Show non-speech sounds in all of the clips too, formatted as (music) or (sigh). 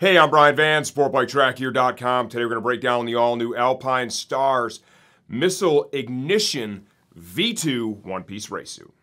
Hey, I'm Brian Van, SportBikeTrackGear.com. Today we're going to break down the all-new Alpinestars Missile Ignition V2 one-piece race suit.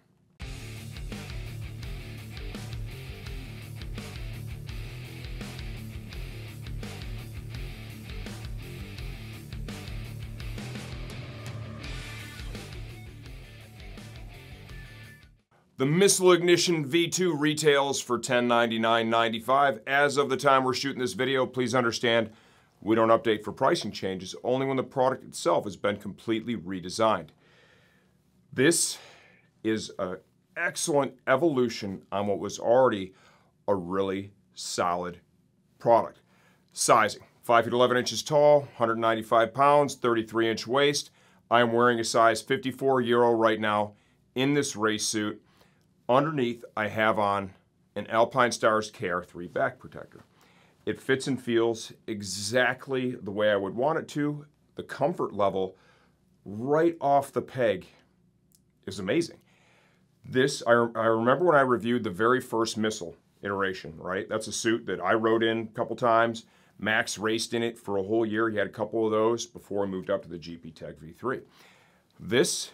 The Missile Ignition V2 retails for $1099.95. As of the time we're shooting this video, please understand we don't update for pricing changes, only when the product itself has been completely redesigned. This is an excellent evolution on what was already a really solid product. Sizing, 5 feet 11 inches tall, 195 pounds, 33 inch waist. I am wearing a size 54 Euro right now in this race suit. Underneath, I have on an Alpinestars KR3 back protector. It fits and feels exactly the way I would want it to. The comfort level right off the peg is amazing. This, I, I remember when I reviewed the very first missile iteration, right? That's a suit that I rode in a couple times. Max raced in it for a whole year. He had a couple of those before he moved up to the GP Tech V3. This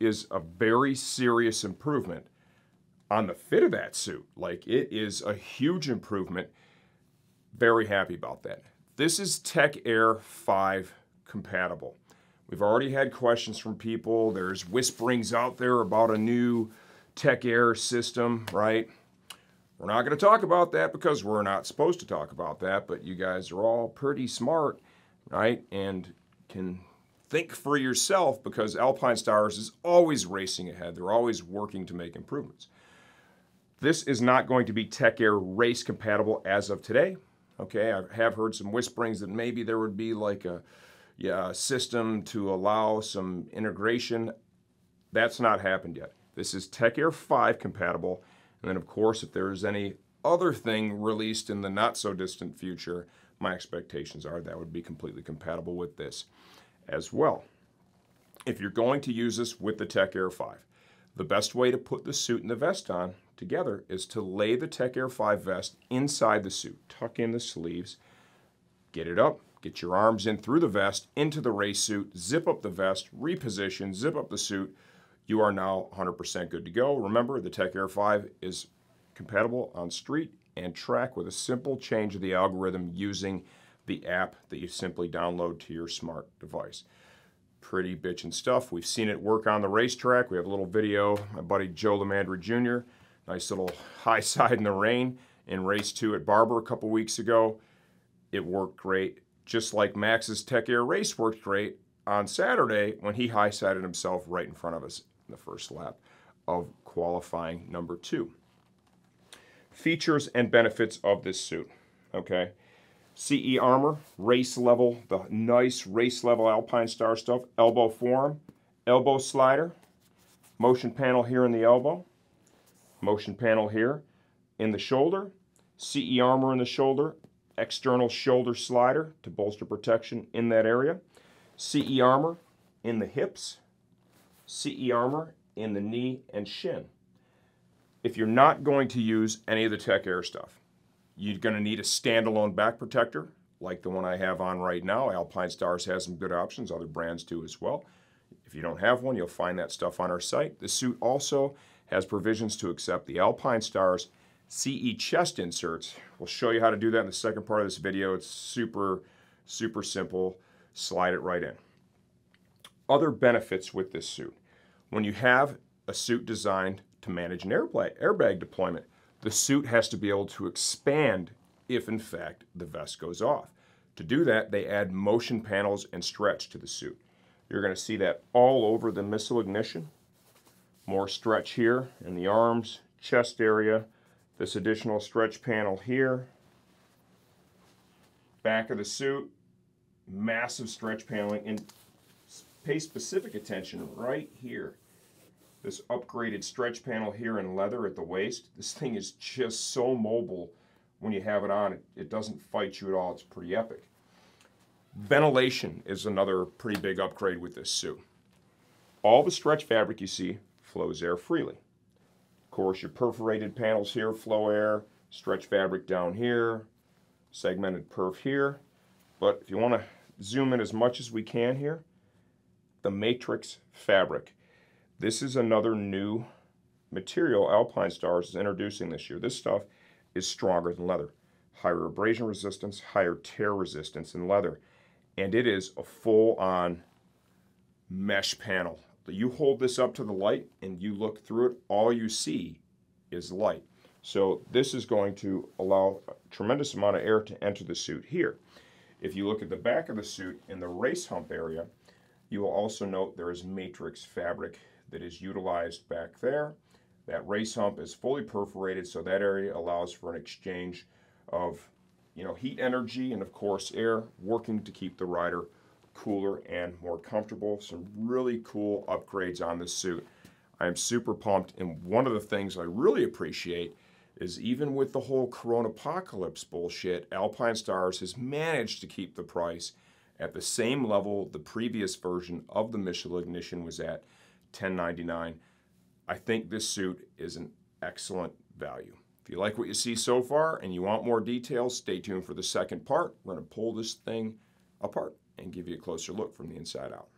is a very serious improvement on the fit of that suit. Like it is a huge improvement. Very happy about that. This is Tech Air 5 compatible. We've already had questions from people. There's whisperings out there about a new Tech Air system, right? We're not going to talk about that because we're not supposed to talk about that, but you guys are all pretty smart, right? And can think for yourself because Alpinestars is always racing ahead. They're always working to make improvements. This is not going to be Tech Air race compatible as of today. Okay, I have heard some whisperings that maybe there would be like a yeah, system to allow some integration. That's not happened yet. This is Tech Air 5 compatible. And then, of course, if there's any other thing released in the not so distant future, my expectations are that would be completely compatible with this as well. If you're going to use this with the Tech Air 5, the best way to put the suit and the vest on together is to lay the Tech Air 5 vest inside the suit. Tuck in the sleeves, get it up, get your arms in through the vest, into the race suit, zip up the vest, reposition, zip up the suit. You are now 100% good to go. Remember, the Tech Air 5 is compatible on street and track with a simple change of the algorithm using the app that you simply download to your smart device. Pretty bitchin' stuff. We've seen it work on the racetrack. We have a little video. My buddy Joe Lamandra Jr., nice little (laughs) high side in the rain in race two at Barber a couple weeks ago. It worked great, just like Max's Tech Air race worked great on Saturday when he high sided himself right in front of us in the first lap of qualifying number two. Features and benefits of this suit. Okay. CE Armor, race level, the nice race level Alpine Star stuff, elbow form, elbow slider, motion panel here in the elbow, motion panel here in the shoulder, CE Armor in the shoulder, external shoulder slider to bolster protection in that area, CE Armor in the hips, CE Armor in the knee and shin. If you're not going to use any of the Tech Air stuff, you're going to need a standalone back protector like the one I have on right now. Alpinestars has some good options. Other brands do as well. If you don't have one, you'll find that stuff on our site. The suit also has provisions to accept the Alpinestars CE chest inserts. We'll show you how to do that in the second part of this video. It's super, super simple. Slide it right in. Other benefits with this suit. When you have a suit designed to manage an airbag deployment, the suit has to be able to expand if in fact the vest goes off. To do that, they add motion panels and stretch to the suit. You're going to see that all over the missile ignition. More stretch here in the arms, chest area, this additional stretch panel here. Back of the suit, massive stretch paneling, and pay specific attention right here this upgraded stretch panel here in leather at the waist. This thing is just so mobile when you have it on. It, it doesn't fight you at all. It's pretty epic. Ventilation is another pretty big upgrade with this suit. All the stretch fabric you see flows air freely. Of course, your perforated panels here flow air, stretch fabric down here, segmented perf here. But if you want to zoom in as much as we can here, the matrix fabric. This is another new material Alpinestars is introducing this year. This stuff is stronger than leather. Higher abrasion resistance, higher tear resistance than leather. And it is a full-on mesh panel. You hold this up to the light and you look through it, all you see is light. So this is going to allow a tremendous amount of air to enter the suit here. If you look at the back of the suit in the race hump area, you will also note there is matrix fabric that is utilized back there. That race hump is fully perforated, so that area allows for an exchange of you know, heat energy and of course air working to keep the rider cooler and more comfortable. Some really cool upgrades on this suit. I'm super pumped and one of the things I really appreciate is even with the whole Corona apocalypse bullshit, Alpinestars has managed to keep the price at the same level the previous version of the Missile Ignition was at, 1099. I think this suit is an excellent value. If you like what you see so far and you want more details, stay tuned for the second part. We're going to pull this thing apart and give you a closer look from the inside out.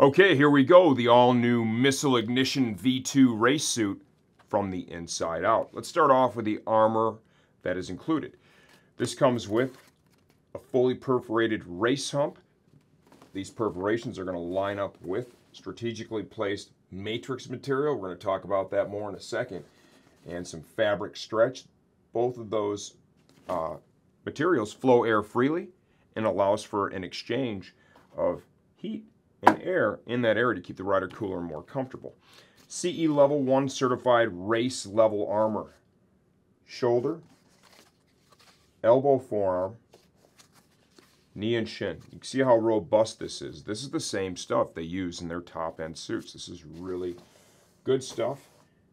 Okay, here we go, the all-new Missile Ignition V2 race suit from the inside out. Let's start off with the armor that is included. This comes with a fully perforated race hump. These perforations are going to line up with strategically placed matrix material. We're going to talk about that more in a second. And some fabric stretch. Both of those uh, materials flow air freely and allows for an exchange of heat and air in that area to keep the rider cooler and more comfortable. CE Level 1 certified race level armor. Shoulder, elbow forearm, knee and shin. You can see how robust this is. This is the same stuff they use in their top end suits. This is really good stuff.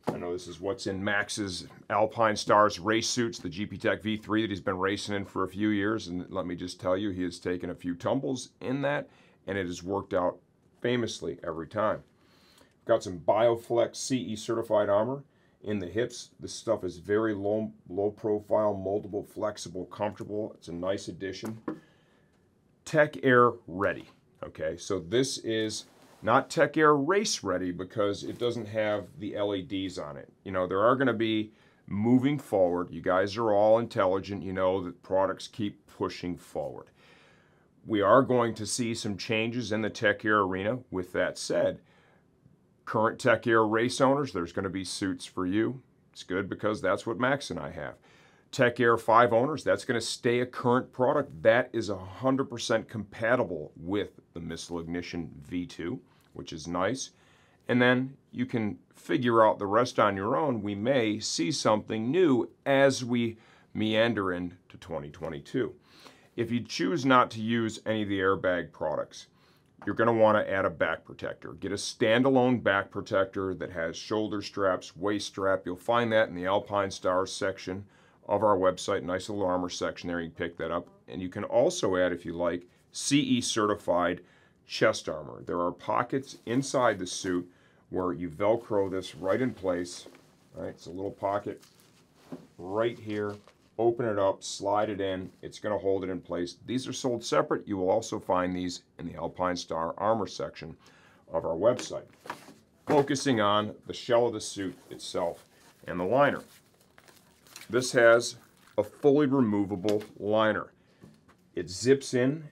I know this is what's in Max's Alpinestars race suits, the GP Tech V3 that he's been racing in for a few years. And let me just tell you, he has taken a few tumbles in that, and it has worked out famously every time. Got some Bioflex CE certified armor in the hips. This stuff is very low, low profile, moldable, flexible, comfortable. It's a nice addition. Tech Air ready. Okay, so this is not Tech Air race ready because it doesn't have the LEDs on it. You know, there are going to be moving forward. You guys are all intelligent. You know that products keep pushing forward. We are going to see some changes in the Tech Air arena. With that said, current Tech Air race owners, there's going to be suits for you. It's good because that's what Max and I have. Tech Air 5 owners, that's going to stay a current product. That is 100% compatible with the Missile Ignition V2, which is nice. And then you can figure out the rest on your own. We may see something new as we meander into 2022. If you choose not to use any of the airbag products, you're going to want to add a back protector. Get a standalone back protector that has shoulder straps, waist strap. You'll find that in the Alpinestars section of our website. Nice little armor section there. You can pick that up. And you can also add, if you like, CE certified chest armor. There are pockets inside the suit where you Velcro this right in place. Right, it's a little pocket right here open it up, slide it in. It's going to hold it in place. These are sold separate. You will also find these in the Alpine Star Armor section of our website. Focusing on the shell of the suit itself and the liner. This has a fully removable liner. It zips in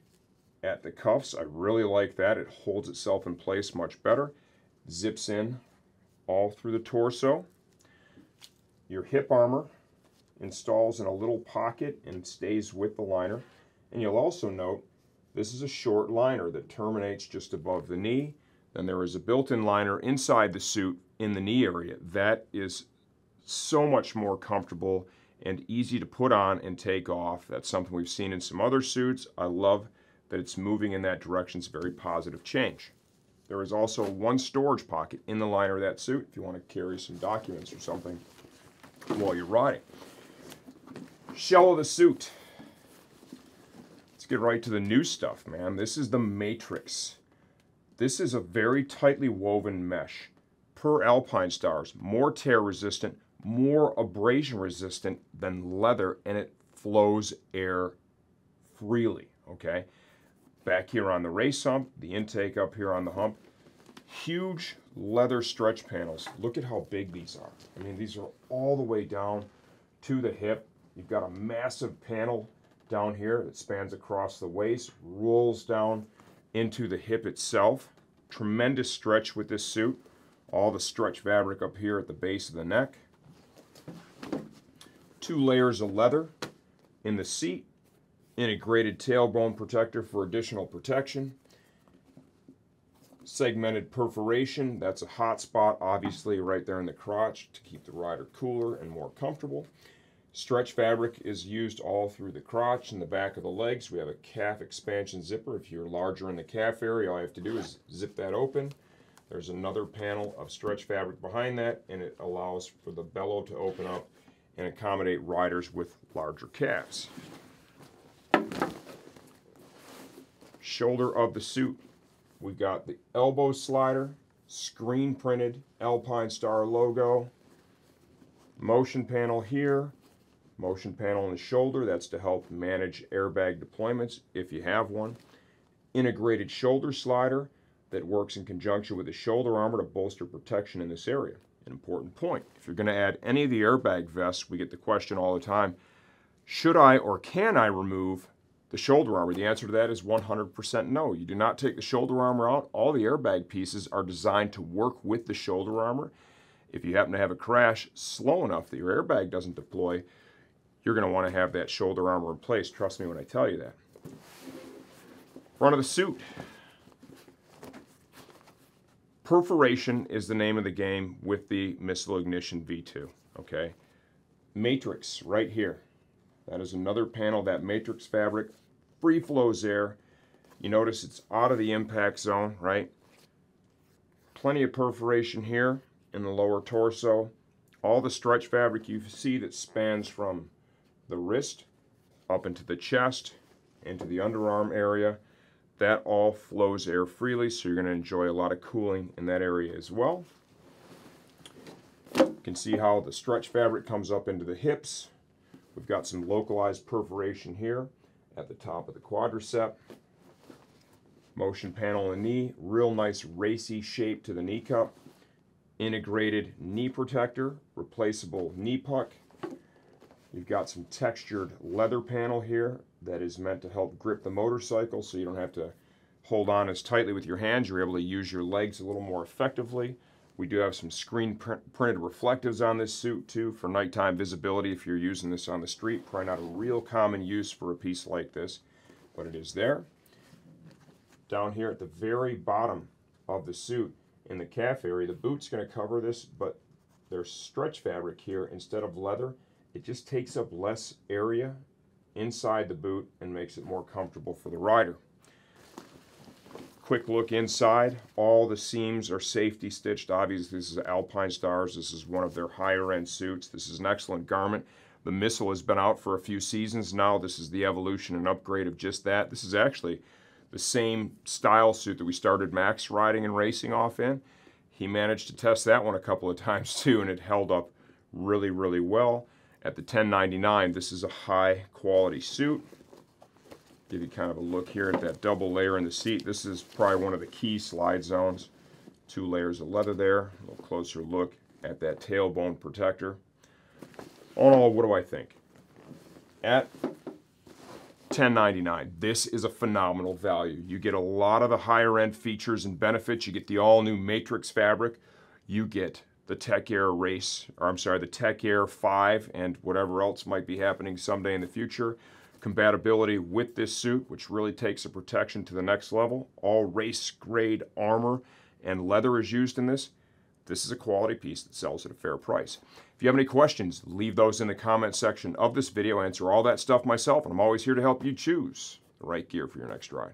at the cuffs. I really like that. It holds itself in place much better. Zips in all through the torso. Your hip armor installs in a little pocket and stays with the liner. And you'll also note this is a short liner that terminates just above the knee. Then there is a built-in liner inside the suit in the knee area. That is so much more comfortable and easy to put on and take off. That's something we've seen in some other suits. I love that it's moving in that direction. It's a very positive change. There is also one storage pocket in the liner of that suit if you want to carry some documents or something while you're riding. Shell of the suit. Let's get right to the new stuff, man. This is the Matrix. This is a very tightly woven mesh per Alpinestars. More tear resistant, more abrasion resistant than leather, and it flows air freely, okay? Back here on the race hump, the intake up here on the hump, huge leather stretch panels. Look at how big these are. I mean, these are all the way down to the hip. You've got a massive panel down here that spans across the waist, rolls down into the hip itself. Tremendous stretch with this suit. All the stretch fabric up here at the base of the neck. Two layers of leather in the seat. Integrated tailbone protector for additional protection segmented perforation. That's a hot spot, obviously, right there in the crotch to keep the rider cooler and more comfortable. Stretch fabric is used all through the crotch and the back of the legs. We have a calf expansion zipper. If you're larger in the calf area, all you have to do is zip that open. There's another panel of stretch fabric behind that, and it allows for the bellow to open up and accommodate riders with larger calves. Shoulder of the suit we've got the elbow slider, screen printed Alpine Star logo, motion panel here, motion panel on the shoulder, that's to help manage airbag deployments if you have one, integrated shoulder slider that works in conjunction with the shoulder armor to bolster protection in this area. An important point. If you're going to add any of the airbag vests, we get the question all the time, should I or can I remove the shoulder armor? The answer to that is 100% no. You do not take the shoulder armor out. All the airbag pieces are designed to work with the shoulder armor. If you happen to have a crash slow enough that your airbag doesn't deploy, you're going to want to have that shoulder armor in place. Trust me when I tell you that. Front of the suit. Perforation is the name of the game with the missile ignition V2. Okay, matrix right here. That is another panel. That matrix fabric free flows there. You notice it's out of the impact zone, right? Plenty of perforation here in the lower torso. All the stretch fabric you see that spans from the wrist up into the chest, into the underarm area, that all flows air freely, so you're going to enjoy a lot of cooling in that area as well. You can see how the stretch fabric comes up into the hips. We've got some localized perforation here at the top of the quadricep. Motion panel in the knee, real nice racy shape to the knee cup. Integrated knee protector, replaceable knee puck. You've got some textured leather panel here that is meant to help grip the motorcycle so you don't have to hold on as tightly with your hands. You're able to use your legs a little more effectively. We do have some screen printed reflectives on this suit too for nighttime visibility if you're using this on the street. Probably not a real common use for a piece like this, but it is there. Down here at the very bottom of the suit in the calf area, the boot's going to cover this, but there's stretch fabric here instead of leather. It just takes up less area inside the boot and makes it more comfortable for the rider. Quick look inside. All the seams are safety stitched. Obviously, this is Alpinestars. This is one of their higher end suits. This is an excellent garment. The missile has been out for a few seasons now. This is the evolution and upgrade of just that. This is actually the same style suit that we started Max riding and racing off in. He managed to test that one a couple of (laughs) times too, and it held up really, really well. At the 1099, this is a high quality suit. Give you kind of a look here at that double layer in the seat. This is probably one of the key slide zones. Two layers of leather there. A little closer look at that tailbone protector. All in all, what do I think? At 1099 this is a phenomenal value you get a lot of the higher end features and benefits you get the all new matrix fabric you get the tech air race or i'm sorry the tech air 5 and whatever else might be happening someday in the future compatibility with this suit, which really takes the protection to the next level. All race grade armor and leather is used in this. This is a quality piece that sells at a fair price. If you have any questions, leave those in the comment section of this video. I answer all that stuff myself, and I'm always here to help you choose the right gear for your next ride.